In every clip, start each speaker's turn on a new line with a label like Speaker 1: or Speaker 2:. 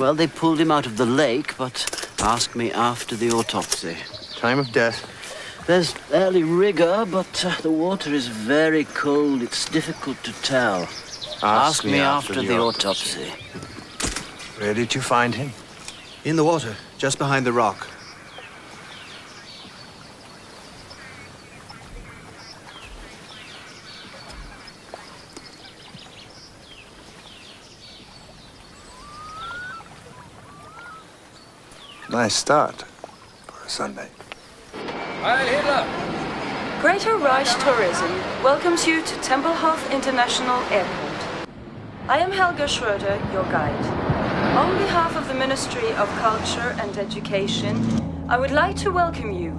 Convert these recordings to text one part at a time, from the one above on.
Speaker 1: Well, they pulled him out of the lake, but asked me after the autopsy.
Speaker 2: Time of death?
Speaker 1: There's early rigor, but uh, the water is very cold. It's difficult to tell.
Speaker 2: Ask,
Speaker 1: Ask me after, the, autopsy.
Speaker 2: Where did you find him?
Speaker 3: In the water, just behind the rock.
Speaker 2: Nice start for a Sunday.
Speaker 4: Heil Hitler!
Speaker 5: Greater Reich Tourism welcomes you to Tempelhof International Airport. I am Helga Schroeder, your guide. On behalf of the Ministry of Culture and Education, I would like to welcome you,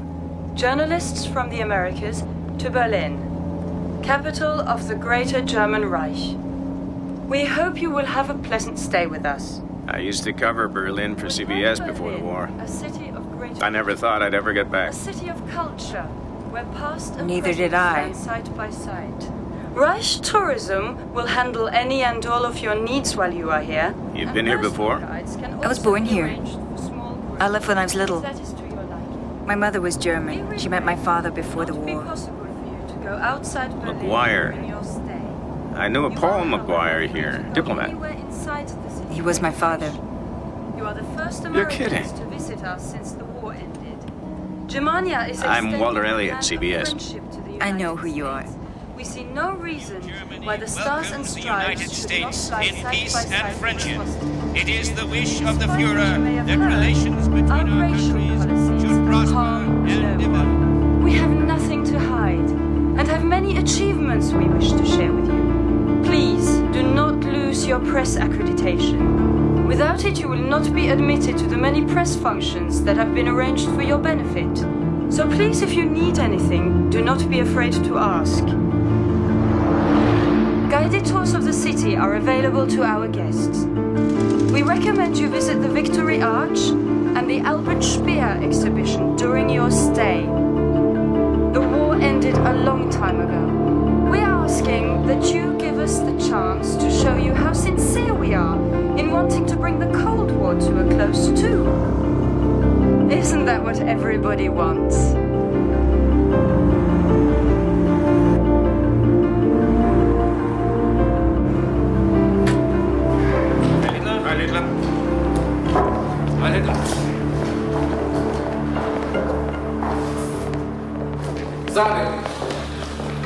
Speaker 5: journalists from the Americas, to Berlin, capital of the Greater German Reich. We hope you will have a pleasant stay with us.
Speaker 4: I used to cover Berlin for CBS before the war.
Speaker 5: A city of great
Speaker 4: I never thought I'd ever get back.
Speaker 5: a
Speaker 4: back.
Speaker 5: city of culture, where past and
Speaker 6: Neither did I.
Speaker 5: stand side by side. Reich Tourism will handle any and all of your needs while you are here.
Speaker 4: You've
Speaker 5: And
Speaker 4: been here before?
Speaker 6: I was born here.
Speaker 5: arranged for small groups.
Speaker 6: I left when I was little.
Speaker 5: That is to your liking.
Speaker 6: My mother was German. She met my father before the
Speaker 5: It won't be
Speaker 6: war.
Speaker 5: possible for you to go outside Berlin
Speaker 4: Maguire.
Speaker 5: during your stay.
Speaker 4: I knew a Paul Maguire here,
Speaker 5: free to go
Speaker 4: diplomat.
Speaker 5: anywhere inside the city
Speaker 6: He was my father.
Speaker 5: You are the first
Speaker 4: You're
Speaker 5: Americans
Speaker 4: kidding.
Speaker 5: to visit us since the war ended. Germania is
Speaker 4: I'm Walter
Speaker 5: a
Speaker 4: Elliott, CBS.
Speaker 5: friendship to the
Speaker 6: I know who you are.
Speaker 5: We see no reason why the stars and
Speaker 7: welcomes the
Speaker 5: stripes
Speaker 7: United
Speaker 5: should
Speaker 7: States
Speaker 5: not fly
Speaker 7: in
Speaker 5: side
Speaker 7: peace
Speaker 5: by
Speaker 7: and
Speaker 5: side with
Speaker 7: friendship. It is the wish of the
Speaker 5: Despite what you may
Speaker 7: Fuhrer that
Speaker 5: heard,
Speaker 7: relations between
Speaker 5: our
Speaker 7: our countries should prosper
Speaker 5: harm
Speaker 7: and
Speaker 5: no
Speaker 7: develop.
Speaker 5: We have nothing to hide and have many achievements we wish to share with your press accreditation. Without it, you will not be admitted to the many press functions that have been arranged for your benefit. So please, if you need anything, do not be afraid to ask. Guided tours of the city are available to our guests. We recommend you visit the Victory Arch and the Albert Speer exhibition during your stay. The war ended a long time ago. We are asking that you us the chance to show you how sincere we are in wanting to bring the Cold War to a close too. Isn't that what everybody wants?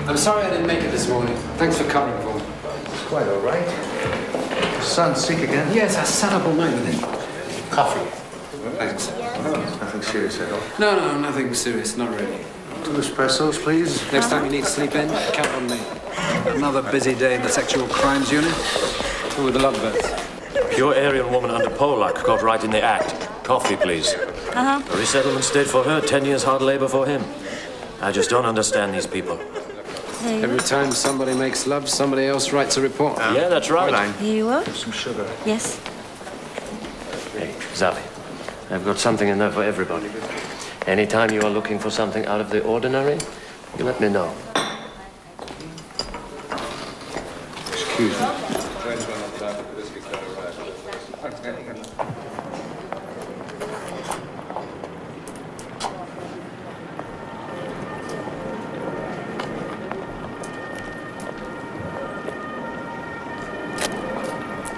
Speaker 8: I'm sorry I didn't make it this morning. Thanks for.
Speaker 2: It's quite all right. Son's sick again?
Speaker 8: Yes, I sat up all night with him. Coffee. Thanks.
Speaker 2: Nothing serious at all.
Speaker 8: No, no, nothing serious, not really.
Speaker 2: Two espressos, please.
Speaker 8: Next time you need to sleep in, count on me. Another busy day in the sexual crimes unit. Who are the lovebirds?
Speaker 9: Pure Aryan woman under Polak caught right in the act. Coffee, please.
Speaker 6: Uh-huh.
Speaker 9: A resettlement state for her, ten years hard labor for him. I just don't understand these people.
Speaker 8: Every time somebody makes love, somebody else writes a report.
Speaker 9: Yeah, that's right.
Speaker 2: Fräulein,
Speaker 6: Here you are.
Speaker 2: some sugar.
Speaker 6: Yes.
Speaker 9: Hey, Zali, I've got something in there for everybody. Anytime you are looking for something out of the ordinary, you let me know.
Speaker 2: Excuse me.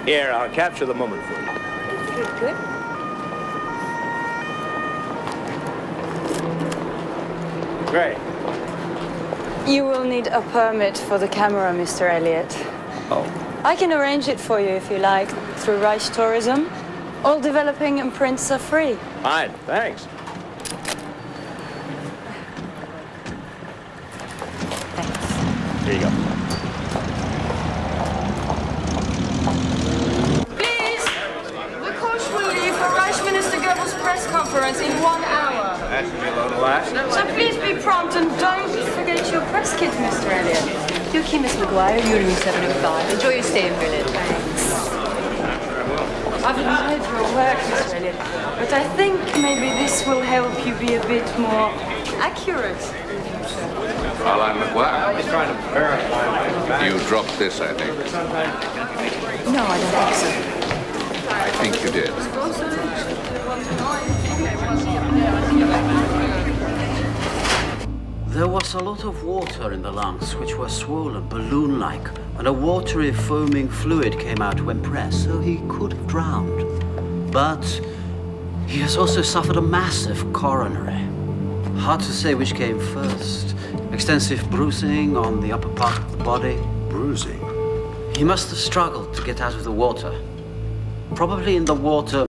Speaker 10: Here, I'll capture the moment for you.
Speaker 6: Good, good.
Speaker 10: Great.
Speaker 5: You will need a permit for the camera, Mr. Elliot.
Speaker 10: Oh.
Speaker 5: I can arrange it for you if you like, through Reich Tourism. All developing imprints are free.
Speaker 10: Fine, thanks. thanks. Here you go.
Speaker 5: Please, the coach will leave for Reich Minister Goebbels' press conference in one hour.
Speaker 10: That should be a load of laughs.
Speaker 5: So please be prompt and don't forget your press kit, Mr. Elliot.
Speaker 11: Your key, Miss Maguire, Union 705. Enjoy your stay in Berlin. Thanks.
Speaker 5: I've admired your work, Mr. Elliot, but I think maybe this will help you be a bit more accurate.
Speaker 7: Fräulein Maguire,
Speaker 10: He's trying to verify my
Speaker 7: you dropped this, I think.
Speaker 11: No, I don't think so.
Speaker 7: I think you did?
Speaker 1: There was a lot of water in the lungs, which were swollen, balloon like, and a watery, foaming fluid came out when pressed, so he could have drowned. But he has also suffered a massive coronary. Hard to say which came first. Extensive bruising on the upper part of the body.
Speaker 3: Bruising?
Speaker 1: He must have struggled to get out of the water. Probably in the water